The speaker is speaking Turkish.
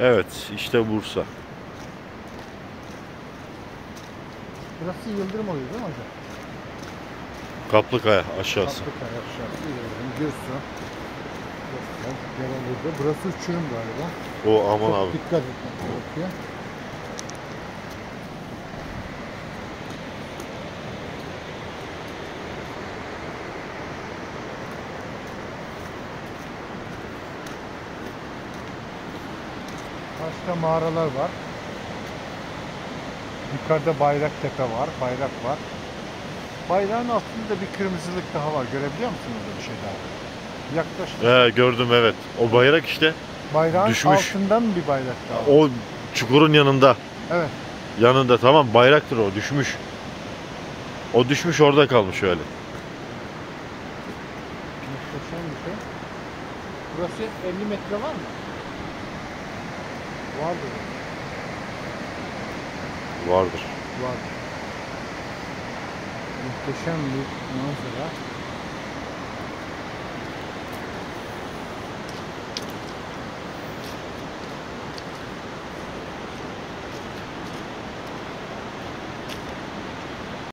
Evet işte Bursa. Burası Yıldırım oluyor değil mi hocam? Kaplıkaya aşağısı. Afrika aşağısı Yıldırım. Gürsu. Burası uçurum galiba. O aman Çok abi. dikkat etmek gerekiyor. Başka mağaralar var. Yukarıda Bayraktepe var, bayrak var. Bayrağın altında bir kırmızılık daha var. Görebiliyor musun orada bir şey daha? Yaklaşık. He, gördüm evet. O bayrak işte. Bayrağın düşmüş. altından bir bayrak daha var. O çukurun yanında. Evet. Yanında tamam bayraktır o düşmüş. O düşmüş orada kalmış öyle. Muhteşem bir şey. Burası 50 metre var mı? Vardır. Vardır. Vardır. Muhteşem bir manzara.